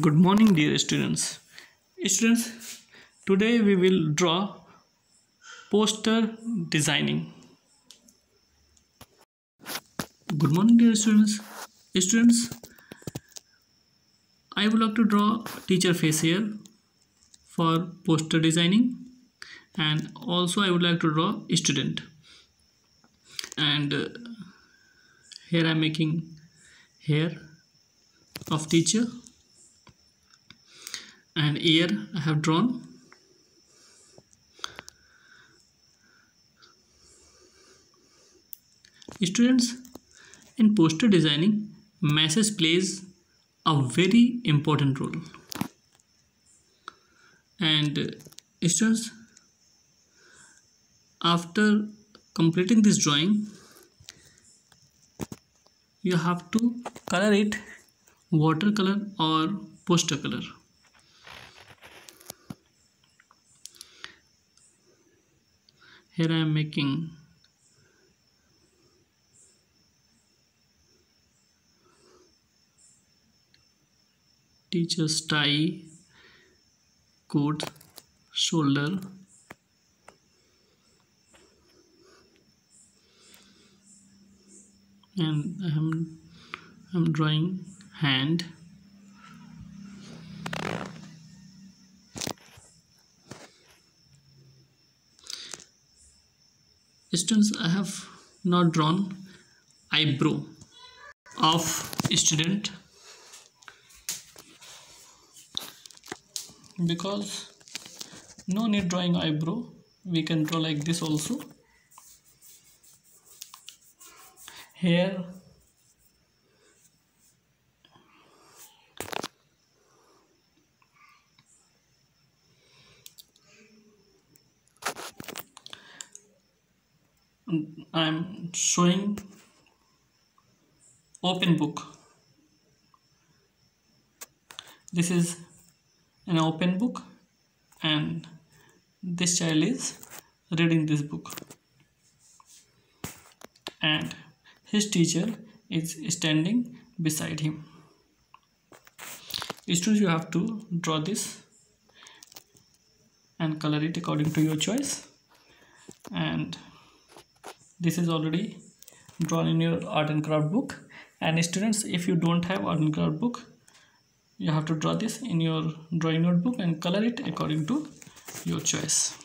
Good morning, dear students. Students, today we will draw poster designing. Good morning, dear students. Students, I would like to draw teacher face here for poster designing, and also I would like to draw student. And uh, here I am making hair of teacher and ear I have drawn. Students in poster designing message plays a very important role. And uh, students after completing this drawing you have to color it watercolor or poster color here I am making teacher's tie coat shoulder. And I am I'm drawing hand students I have not drawn eyebrow of student because no need drawing eyebrow. We can draw like this also. Here I'm showing open book. This is an open book and this child is reading this book. And his teacher is standing beside him. Students you have to draw this and color it according to your choice. And this is already drawn in your art and craft book. And students if you don't have art and craft book you have to draw this in your drawing notebook and color it according to your choice